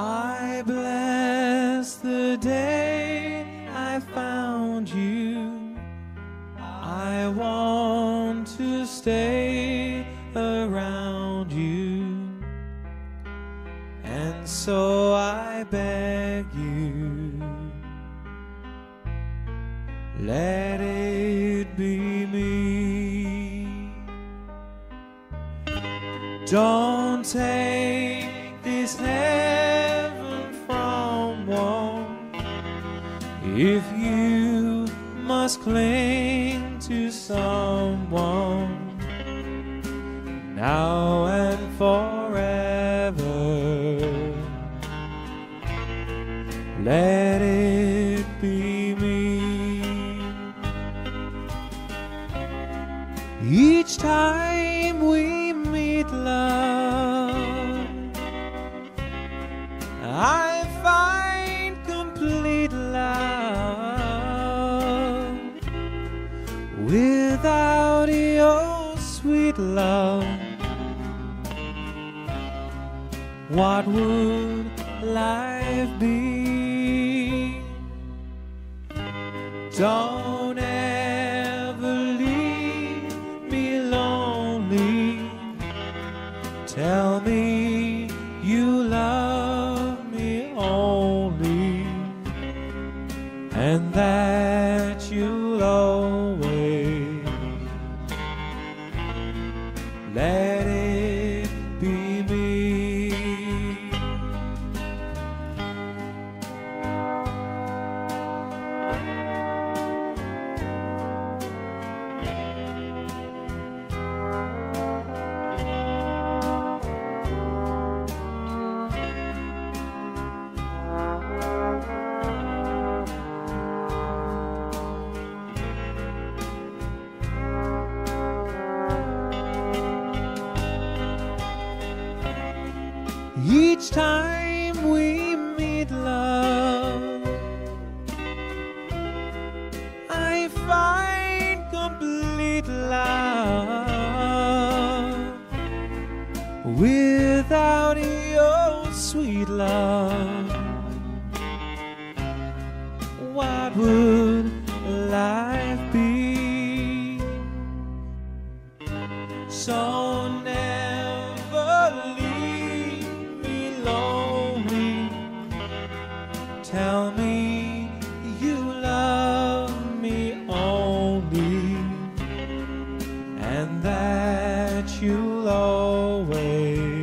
I bless the day I found you. I want to stay around you. And so I beg you, let it be me. Don't take if you must cling to someone now and forever. Let it be me. Each time we meet, love, Without your sweet love, what would life be? Don't ever leave me lonely. Tell me you love me only, and that let Each time we meet, love, I find complete love. Without your sweet love, what would life be? So Tell me you love me only, and that you'll always